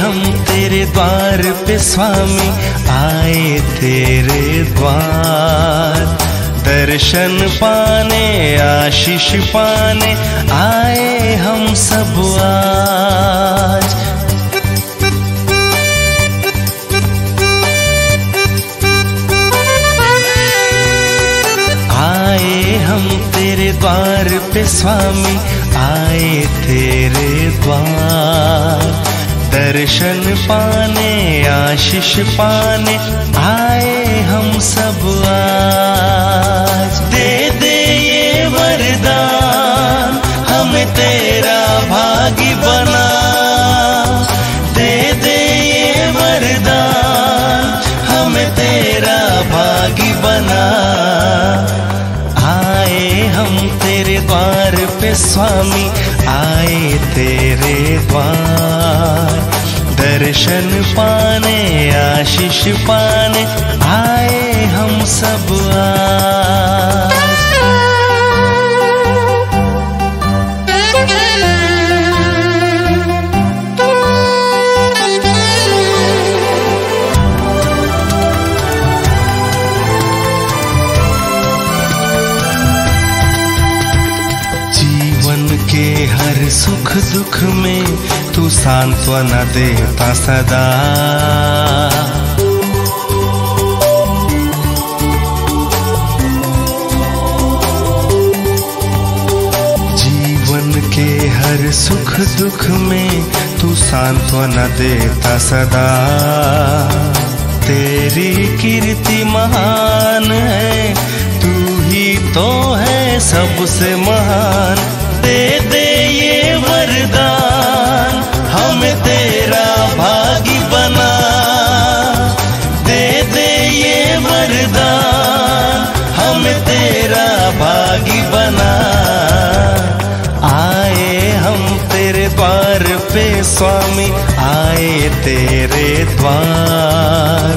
द्वार पे स्वामी आए तेरे द्वार। दर्शन पाने, आशीष पाने, आए हम सब आज। आए हम तेरे द्वार पे स्वामी, आए तेरे द्वार। दर्शन पाने, आशीष पाने, आए हम सब आज। दे दे ये वरदान, हम तेरा भागी बना। दे दे ये वरदान, हम तेरा भागी बना। आए हम तेरे द्वार पे, स्वामी, आए तेरे द्वार दर्शन पाने आशीष पाने आए हम सब आज सुख दुख में तू सांत्वना देता सदा। जीवन के हर सुख दुख में तू सांत्वना देता सदा। तेरी कीर्ति महान है, तू ही तो है सबसे महान। दे दे स्वामी आए तेरे द्वार।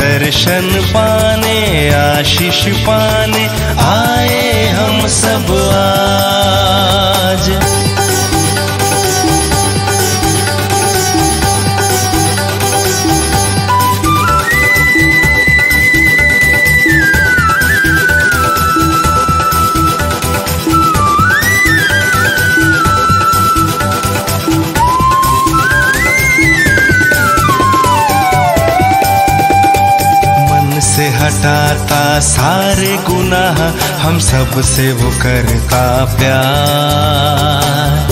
दर्शन पाने आशीष पाने आए हम सब आज हटाता सारे गुनाह हम सबसे वो करता प्यार।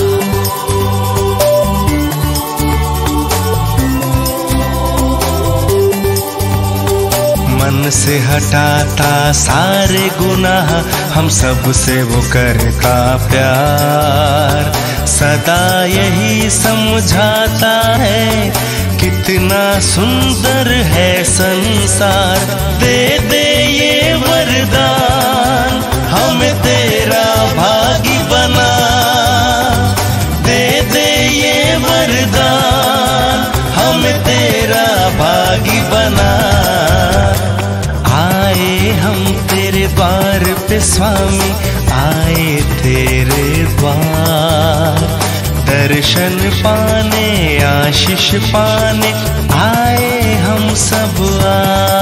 मन से हटाता, सारे गुनाह हम सबसे वो करता प्यार। सदा यही समझाता है कितना सुंदर है संसार। दे दे ये वरदान, हम तेरा भागी बना। दे दे ये वरदान, हम तेरा भागी बना। आए हम तेरे द्वार पे, स्वामी, आए तेरे द्वार दर्शन पाने आशीष पाने आए हम सब आ